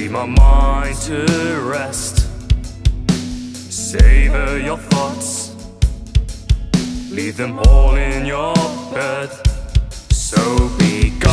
leave my mind to rest. Savor your thoughts, leave them all in your bed. So be gone.